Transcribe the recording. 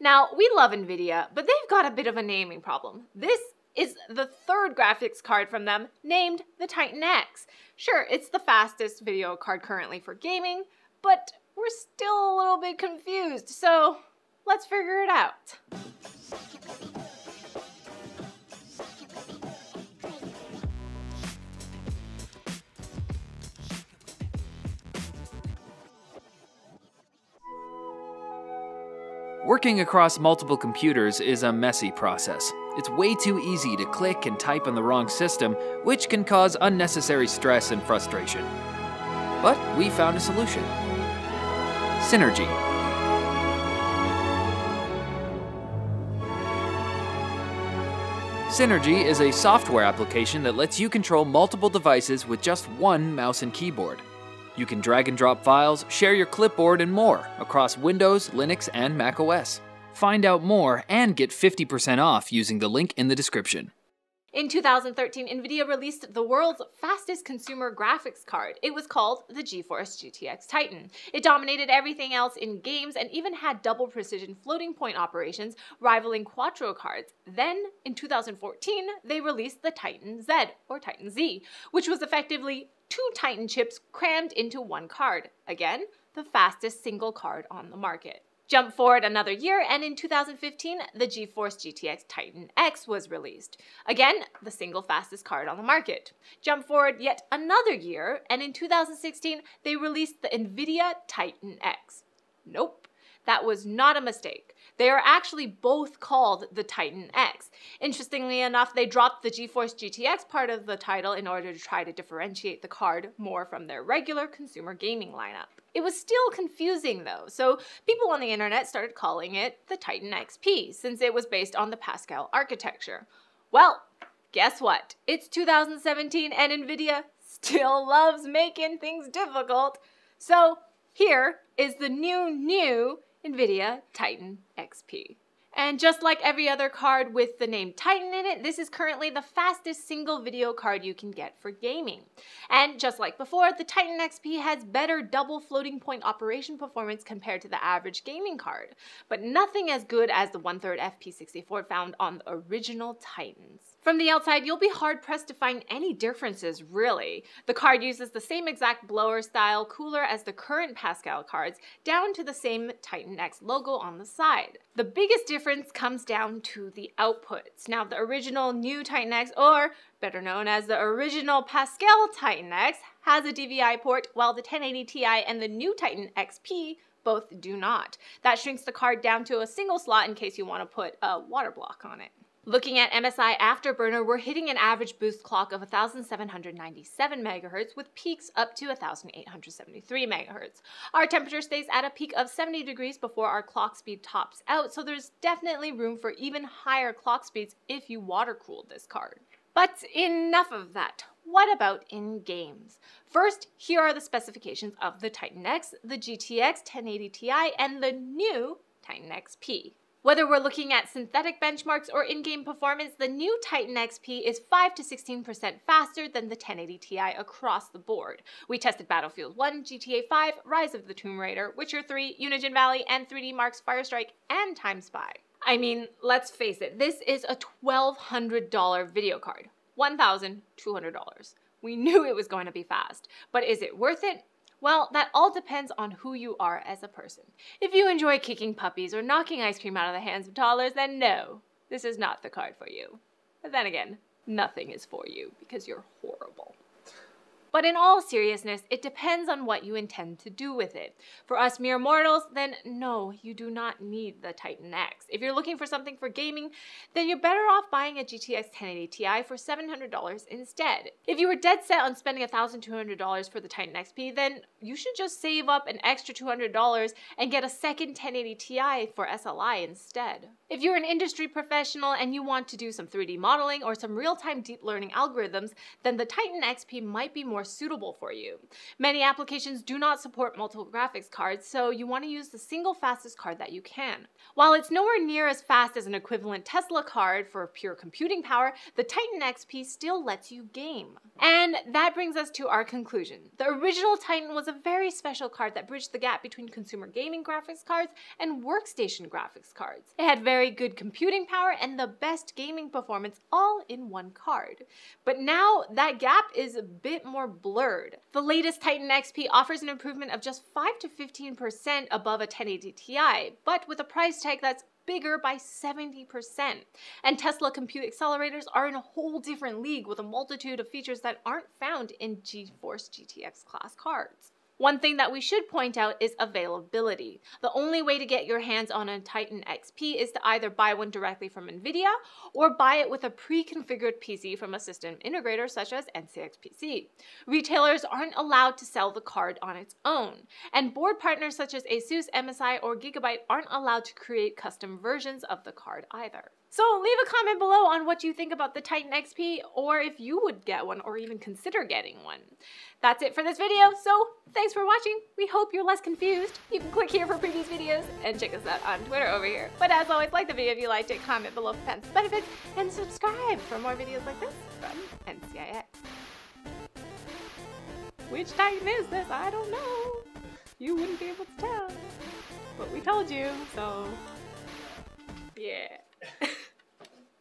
Now, we love NVIDIA, but they've got a bit of a naming problem. This is the third graphics card from them, named the Titan X. Sure, it's the fastest video card currently for gaming, but we're still a little bit confused, so let's figure it out. Working across multiple computers is a messy process. It's way too easy to click and type on the wrong system, which can cause unnecessary stress and frustration. But we found a solution Synergy. Synergy is a software application that lets you control multiple devices with just one mouse and keyboard. You can drag and drop files, share your clipboard, and more across Windows, Linux, and macOS. Find out more and get 50% off using the link in the description. In 2013, NVIDIA released the world's fastest consumer graphics card. It was called the GeForce GTX Titan. It dominated everything else in games and even had double precision floating point operations, rivaling Quadro cards. Then, in 2014, they released the Titan Z, or Titan Z, which was effectively two Titan chips crammed into one card. Again, the fastest single card on the market. Jump forward another year, and in 2015, the GeForce GTX Titan X was released. Again, the single fastest card on the market. Jump forward yet another year, and in 2016, they released the NVIDIA Titan X. Nope, that was not a mistake. They are actually both called the Titan X. Interestingly enough, they dropped the GeForce GTX part of the title in order to try to differentiate the card more from their regular consumer gaming lineup. It was still confusing though, so people on the internet started calling it the Titan XP since it was based on the Pascal architecture. Well, guess what? It's 2017 and NVIDIA still loves making things difficult. So here is the new, new NVIDIA Titan XP. And just like every other card with the name Titan in it, this is currently the fastest single video card you can get for gaming. And just like before, the Titan XP has better double floating point operation performance compared to the average gaming card, but nothing as good as the one-third FP64 found on the original Titans. From the outside, you'll be hard pressed to find any differences, really. The card uses the same exact blower style cooler as the current Pascal cards, down to the same Titan X logo on the side. The biggest difference comes down to the outputs. Now, the original new Titan X, or better known as the original Pascal Titan X, has a DVI port, while the 1080 Ti and the new Titan XP both do not. That shrinks the card down to a single slot in case you want to put a water block on it. Looking at MSI Afterburner, we're hitting an average boost clock of 1,797 megahertz with peaks up to 1,873 megahertz. Our temperature stays at a peak of 70 degrees before our clock speed tops out, so there's definitely room for even higher clock speeds if you water cooled this card. But enough of that. What about in games? First, here are the specifications of the Titan X, the GTX 1080 Ti, and the new Titan XP. Whether we're looking at synthetic benchmarks or in-game performance, the new Titan XP is 5 to 16% faster than the 1080 Ti across the board. We tested Battlefield 1, GTA 5, Rise of the Tomb Raider, Witcher 3, Unigine Valley, and 3D Mark's Firestrike and Time Spy. I mean, let's face it, this is a $1,200 video card. $1,200. We knew it was going to be fast, but is it worth it? Well, that all depends on who you are as a person. If you enjoy kicking puppies or knocking ice cream out of the hands of toddlers, then no, this is not the card for you. But then again, nothing is for you because you're horrible. But in all seriousness, it depends on what you intend to do with it. For us mere mortals, then no, you do not need the Titan X. If you're looking for something for gaming, then you're better off buying a GTX 1080 Ti for $700 instead. If you were dead set on spending $1,200 for the Titan XP, then you should just save up an extra $200 and get a second 1080 Ti for SLI instead. If you're an industry professional and you want to do some 3D modeling or some real-time deep learning algorithms, then the Titan XP might be more suitable for you. Many applications do not support multiple graphics cards, so you want to use the single fastest card that you can. While it's nowhere near as fast as an equivalent Tesla card for pure computing power, the Titan XP still lets you game. And that brings us to our conclusion. The original Titan was a very special card that bridged the gap between consumer gaming graphics cards and workstation graphics cards. It had very good computing power and the best gaming performance all in one card. But now that gap is a bit more blurred. The latest Titan XP offers an improvement of just 5 to 15% above a 1080 Ti, but with a price tag that's bigger by 70%. And Tesla compute accelerators are in a whole different league with a multitude of features that aren't found in GeForce GTX class cards. One thing that we should point out is availability. The only way to get your hands on a Titan XP is to either buy one directly from Nvidia or buy it with a pre-configured PC from a system integrator such as NCIX PC. Retailers aren't allowed to sell the card on its own, and board partners such as ASUS, MSI, or Gigabyte aren't allowed to create custom versions of the card either. So leave a comment below on what you think about the Titan XP or if you would get one or even consider getting one. That's it for this video, so thanks for watching. We hope you're less confused. You can click here for previous videos and check us out on Twitter over here. But as always, like the video if you liked it, comment below for past benefits, and subscribe for more videos like this from NCIX. Which Titan is this? I don't know. You wouldn't be able to tell. But we told you, so.